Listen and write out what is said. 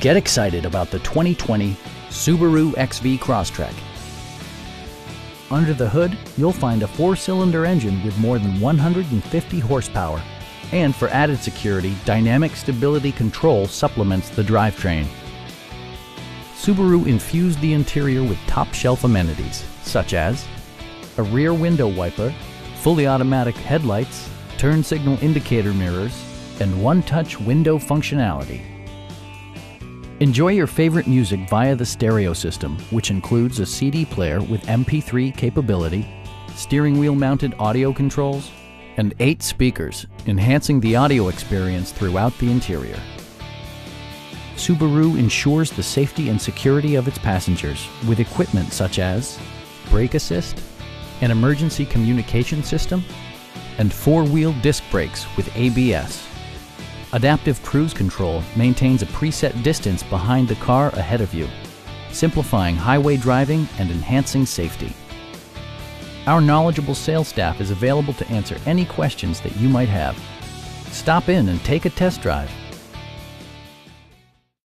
Get excited about the 2020 Subaru XV Crosstrek. Under the hood, you'll find a four-cylinder engine with more than 150 horsepower. And for added security, Dynamic Stability Control supplements the drivetrain. Subaru infused the interior with top-shelf amenities, such as a rear window wiper, fully automatic headlights, turn signal indicator mirrors, and one-touch window functionality. Enjoy your favorite music via the stereo system, which includes a CD player with MP3 capability, steering wheel mounted audio controls, and eight speakers, enhancing the audio experience throughout the interior. Subaru ensures the safety and security of its passengers with equipment such as brake assist, an emergency communication system, and four-wheel disc brakes with ABS. Adaptive Cruise Control maintains a preset distance behind the car ahead of you, simplifying highway driving and enhancing safety. Our knowledgeable sales staff is available to answer any questions that you might have. Stop in and take a test drive